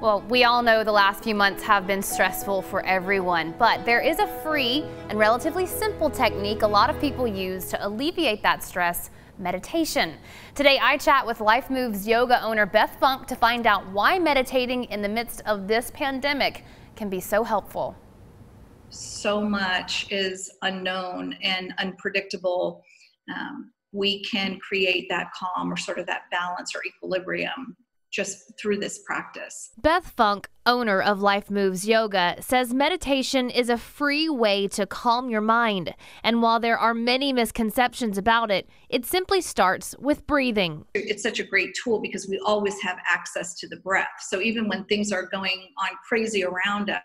Well, we all know the last few months have been stressful for everyone, but there is a free and relatively simple technique a lot of people use to alleviate that stress meditation. Today, I chat with Life Moves yoga owner Beth Funk to find out why meditating in the midst of this pandemic can be so helpful. So much is unknown and unpredictable. Um, we can create that calm or sort of that balance or equilibrium just through this practice. Beth Funk, owner of Life Moves Yoga, says meditation is a free way to calm your mind. And while there are many misconceptions about it, it simply starts with breathing. It's such a great tool because we always have access to the breath. So even when things are going on crazy around us,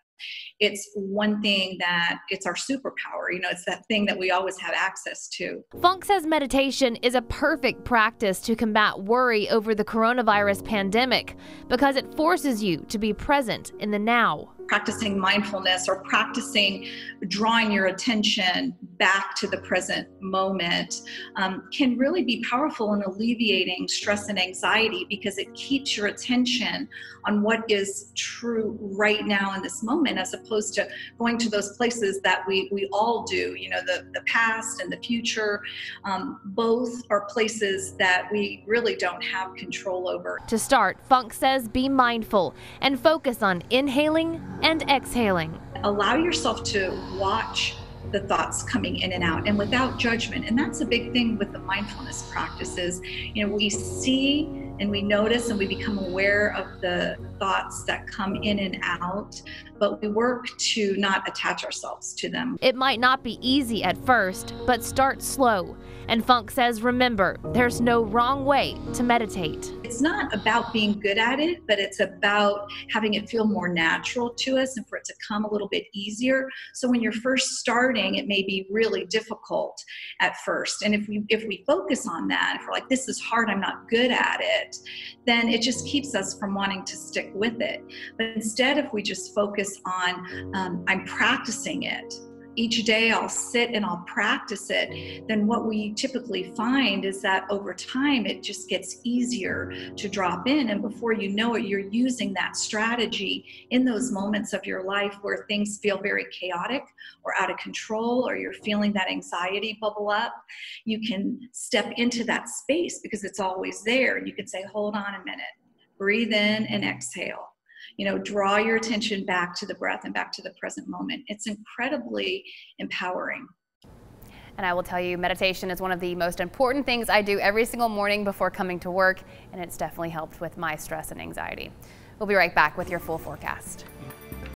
it's one thing that it's our superpower. You know, it's that thing that we always have access to. Funk says meditation is a perfect practice to combat worry over the coronavirus pandemic because it forces you to be present in the now practicing mindfulness or practicing drawing your attention back to the present moment um, can really be powerful in alleviating stress and anxiety because it keeps your attention on what is true right now in this moment as opposed to going to those places that we, we all do you know the, the past and the future. Um, both are places that we really don't have control over. To start funk says be mindful and focus on inhaling and exhaling. Allow yourself to watch the thoughts coming in and out and without judgment. And that's a big thing with the mindfulness practices. You know, we see and we notice and we become aware of the thoughts that come in and out, but we work to not attach ourselves to them. It might not be easy at first, but start slow. And Funk says, remember, there's no wrong way to meditate. It's not about being good at it, but it's about having it feel more natural to us and for it to come a little bit easier. So when you're first starting, it may be really difficult at first. And if we if we focus on that, if we're like, this is hard, I'm not good at it, then it just keeps us from wanting to stick with it. But instead, if we just focus on, um, I'm practicing it, each day I'll sit and I'll practice it, then what we typically find is that over time it just gets easier to drop in. And before you know it, you're using that strategy in those moments of your life where things feel very chaotic or out of control, or you're feeling that anxiety bubble up. You can step into that space because it's always there. You can say, hold on a minute, breathe in and exhale you know draw your attention back to the breath and back to the present moment it's incredibly empowering and I will tell you, meditation is one of the most important things I do every single morning before coming to work, and it's definitely helped with my stress and anxiety. We'll be right back with your full forecast.